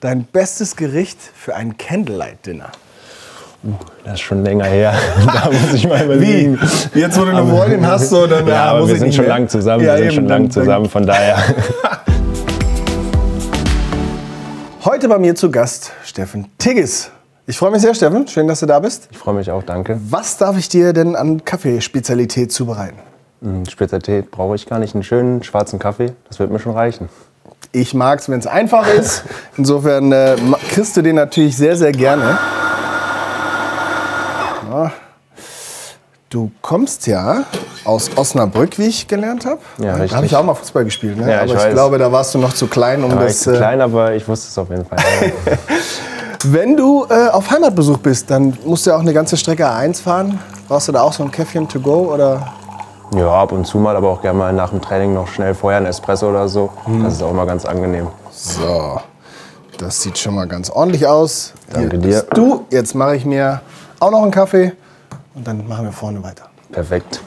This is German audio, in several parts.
dein bestes Gericht für ein Candlelight-Dinner? Uh, das ist schon länger her. da muss ich mal überlegen. Wie? Jetzt, wo du eine Freundin hast, so, dann ja, ja, aber muss wir ich sind schon lang zusammen. Ja, wir sind schon lang zusammen, von daher. Heute bei mir zu Gast Steffen Tigges. Ich freue mich sehr, Steffen. Schön, dass du da bist. Ich freue mich auch, danke. Was darf ich dir denn an Kaffeespezialität zubereiten? Hm, Spezialität brauche ich gar nicht. Einen schönen schwarzen Kaffee, das wird mir schon reichen. Ich mag es, wenn es einfach ist. Insofern äh, kriegst du den natürlich sehr, sehr gerne. Ja. Du kommst ja aus Osnabrück, wie ich gelernt habe. Ja, Da habe ich auch mal Fußball gespielt. Ne? Ja, ich Aber ich weiß. glaube, da warst du noch zu klein, um Da war ich das. zu äh, klein, aber ich wusste es auf jeden Fall. Wenn du äh, auf Heimatbesuch bist, dann musst du ja auch eine ganze Strecke A1 fahren. Brauchst du da auch so ein Käffchen to go oder? Ja, ab und zu mal, aber auch gerne mal nach dem Training noch schnell vorher ein Espresso oder so. Hm. Das ist auch mal ganz angenehm. So, das sieht schon mal ganz ordentlich aus. Danke dir. Du, jetzt mache ich mir auch noch einen Kaffee und dann machen wir vorne weiter. Perfekt.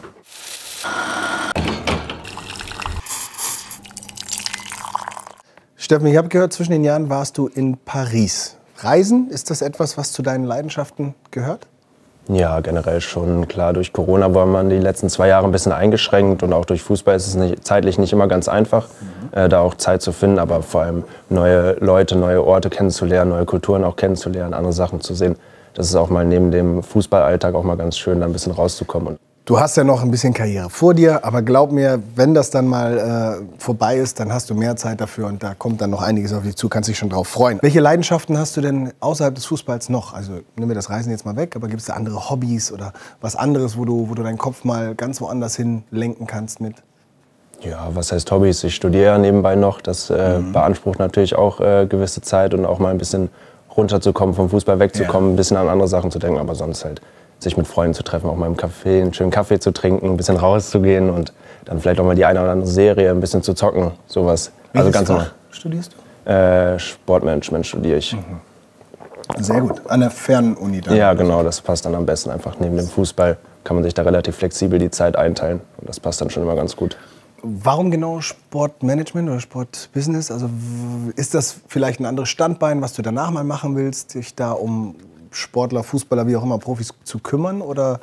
Steffen, ich habe gehört, zwischen den Jahren warst du in Paris. Reisen, ist das etwas, was zu deinen Leidenschaften gehört? Ja, generell schon. Klar, durch Corona war man die letzten zwei Jahre ein bisschen eingeschränkt und auch durch Fußball ist es nicht, zeitlich nicht immer ganz einfach, äh, da auch Zeit zu finden, aber vor allem neue Leute, neue Orte kennenzulernen, neue Kulturen auch kennenzulernen, andere Sachen zu sehen. Das ist auch mal neben dem Fußballalltag auch mal ganz schön, da ein bisschen rauszukommen. Du hast ja noch ein bisschen Karriere vor dir, aber glaub mir, wenn das dann mal äh, vorbei ist, dann hast du mehr Zeit dafür und da kommt dann noch einiges auf dich zu, kannst dich schon drauf freuen. Welche Leidenschaften hast du denn außerhalb des Fußballs noch? Also nimm mir das Reisen jetzt mal weg, aber gibt es da andere Hobbys oder was anderes, wo du, wo du deinen Kopf mal ganz woanders hin lenken kannst mit? Ja, was heißt Hobbys? Ich studiere ja nebenbei noch. Das äh, beansprucht natürlich auch äh, gewisse Zeit und auch mal ein bisschen runterzukommen, vom Fußball wegzukommen, ein bisschen an andere Sachen zu denken, aber sonst halt sich mit Freunden zu treffen, auch mal im Café einen schönen Kaffee zu trinken, ein bisschen rauszugehen und dann vielleicht auch mal die eine oder andere Serie, ein bisschen zu zocken, sowas. Also Welches ganz Fach normal. studierst du? Äh, Sportmanagement studiere ich. Sehr gut. An der Fernuni dann. Ja, genau, das passt dann am besten einfach neben dem Fußball. Kann man sich da relativ flexibel die Zeit einteilen und das passt dann schon immer ganz gut. Warum genau Sportmanagement oder Sportbusiness? Also ist das vielleicht ein anderes Standbein, was du danach mal machen willst, dich da um Sportler, Fußballer, wie auch immer, Profis zu kümmern? Oder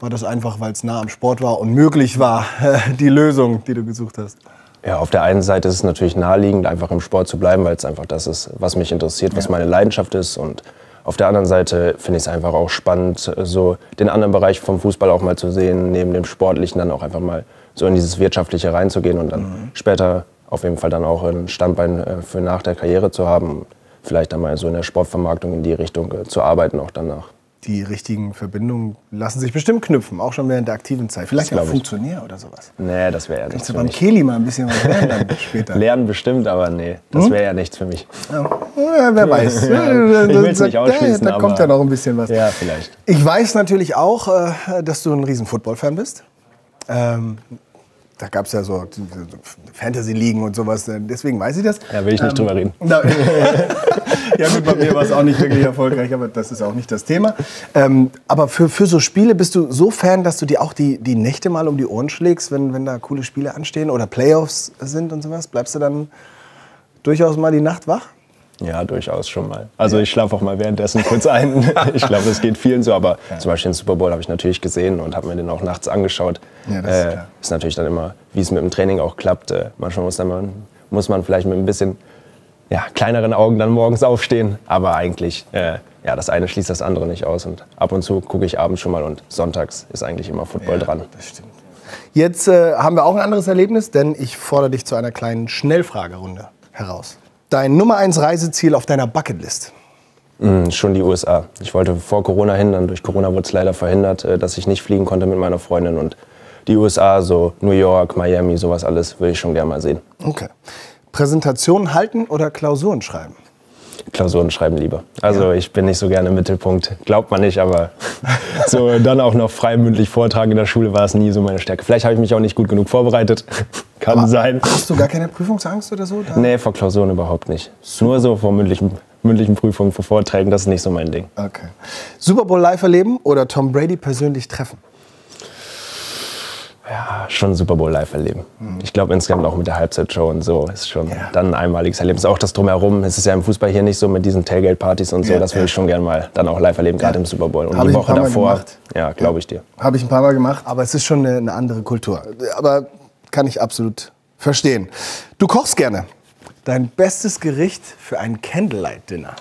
war das einfach, weil es nah am Sport war und möglich war, die Lösung, die du gesucht hast? Ja, auf der einen Seite ist es natürlich naheliegend, einfach im Sport zu bleiben, weil es einfach das ist, was mich interessiert, was meine Leidenschaft ist. Und auf der anderen Seite finde ich es einfach auch spannend, so den anderen Bereich vom Fußball auch mal zu sehen, neben dem Sportlichen dann auch einfach mal so in dieses Wirtschaftliche reinzugehen und dann später auf jeden Fall dann auch ein Standbein äh, für nach der Karriere zu haben. Vielleicht dann mal so in der Sportvermarktung in die Richtung äh, zu arbeiten, auch danach. Die richtigen Verbindungen lassen sich bestimmt knüpfen, auch schon während der aktiven Zeit. Vielleicht auch. Funktionär oder sowas. Nee, das wäre ja nichts Kannst du beim. Kehli mal ein bisschen was lernen später. Lernen bestimmt, aber nee, das wäre ja nichts für mich. Ja, wer weiß. Ich will's nicht ausschließen, Da kommt aber- ja noch ein bisschen was. Ja, vielleicht. Ich weiß natürlich auch, äh, dass du ein riesen Football-Fan bist. Ähm, da gab es ja so Fantasy-Ligen und sowas. äh, Deswegen weiß ich das. Ja, will ich nicht drüber reden. Ja gut, bei mir war es auch nicht wirklich erfolgreich, aber das ist auch nicht das Thema. Ähm, aber für, für so Spiele bist du so Fan, dass du dir auch die, die Nächte mal um die Ohren schlägst, wenn, wenn da coole Spiele anstehen oder Playoffs sind und sowas? Bleibst du dann durchaus mal die Nacht wach? Ja, durchaus schon mal. Also ich schlafe auch mal währenddessen kurz ein. Ich glaube, das geht vielen so, aber zum Beispiel den Super Bowl habe ich natürlich gesehen und habe mir den auch nachts angeschaut. Ja, das ist äh, klar. ist natürlich dann immer, wie es mit dem Training auch klappt. Äh, manchmal muss, dann man, muss man vielleicht mit ein bisschen ja, kleineren Augen dann morgens aufstehen, aber eigentlich, äh, ja, das eine schließt das andere nicht aus. Und ab und zu gucke ich abends schon mal und sonntags ist eigentlich immer Football dran. Das stimmt. Jetzt äh, haben wir auch ein anderes Erlebnis, denn ich fordere dich zu einer kleinen Schnellfragerunde heraus. Dein Nummer 1 Reiseziel auf deiner Bucketlist. Mm, Schon die USA. Ich wollte vor Corona hin, dann durch Corona wurde es leider verhindert, äh, dass ich nicht fliegen konnte mit meiner Freundin. Und die USA, so New York, Miami, sowas alles, würde ich schon gerne mal sehen. Okay. Präsentationen halten oder Klausuren schreiben? Klausuren schreiben lieber. Also ich bin nicht so gerne im Mittelpunkt. Glaubt man nicht, aber so dann auch noch freimündlich vortragen in der Schule war es nie so meine Stärke. Vielleicht habe ich mich auch nicht gut genug vorbereitet. Kann sein. Hast du gar keine Prüfungsangst oder so? Da? Nee, vor Klausuren überhaupt nicht. Nur so vor mündlichen, mündlichen Prüfungen, vor Vorträgen, das ist nicht so mein Ding. Okay. Super Bowl live erleben oder Tom Brady persönlich treffen? Ja, schon Super Bowl live erleben. Mhm. Ich glaube insgesamt auch mit der Halbzeitshow und so ist schon ja. dann ein einmaliges Erlebnis. Auch das Drumherum. Es ist ja im Fußball hier nicht so mit diesen Tailgate-Partys und so. Ja, das würde ich schon gerne mal dann auch live erleben, gerade im Super Bowl. Und Hab die Woche davor, gemacht. ja, glaube ich dir. Habe ich ein paar Mal gemacht, aber es ist schon eine, eine andere Kultur. Aber kann ich absolut verstehen. Du kochst gerne. Dein bestes Gericht für ein Candlelight-Dinner?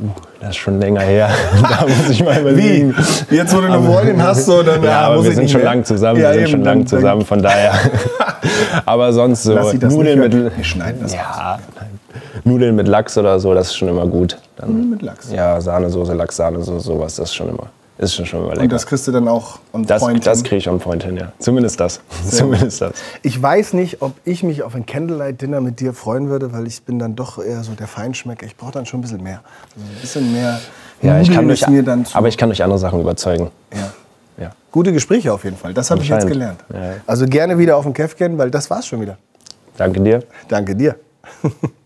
Uh, das ist schon länger her. da muss ich mal überlegen. Wie? Jetzt, wo du eine Freundin hast, so, dann ja, ja, aber muss wir ich sind schon lang zusammen. Ja, wir sind eben, schon lang zusammen, von daher. aber sonst so Nudeln mit Wir schneiden das ja. Nudeln mit Lachs oder so, das ist schon immer gut. Dann, Nudeln mit Lachs? Ja, Sahnesoße, Lachs-Sahnesoße, sowas, das ist schon immer, ist schon, schon immer lecker. Und das kriegst du dann auch on das, point das kriege ich on point hin, ja. Zumindest das. Zumindest das. Ich weiß nicht, ob ich mich auf ein Candlelight-Dinner mit dir freuen würde, weil ich bin dann doch eher so der Feinschmecker. Ich brauche dann schon ein bisschen mehr. Also ein bisschen mehr Ja, ich kann durch, mir dann zu. aber ich kann durch andere Sachen überzeugen. ja. Ja. Gute Gespräche auf jeden Fall. Das habe ich jetzt gelernt. Ja. Also gerne wieder auf dem Käffchen, weil das war's schon wieder. Danke dir. Danke dir.